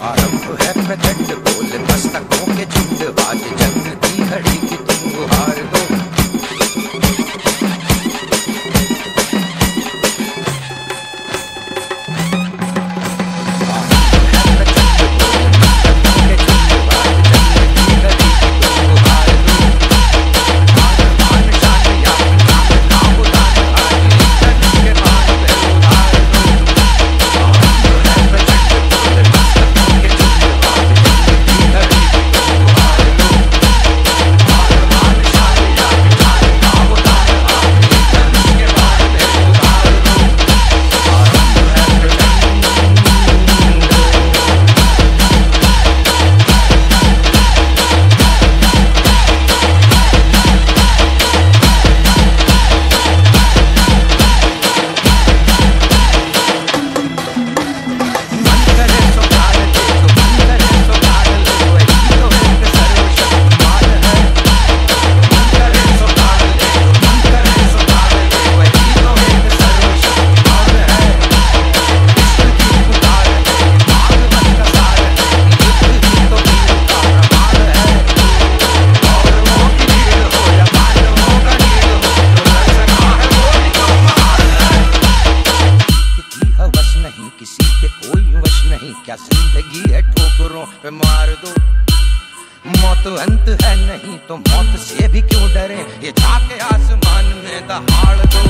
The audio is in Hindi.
Our number protect protected क्या ज़िंदगी है ठोकरों पे मार दो? मौत अंत है नहीं तो मौत से भी क्यों डरे? ये जाके आसमान में दहाड़ दो।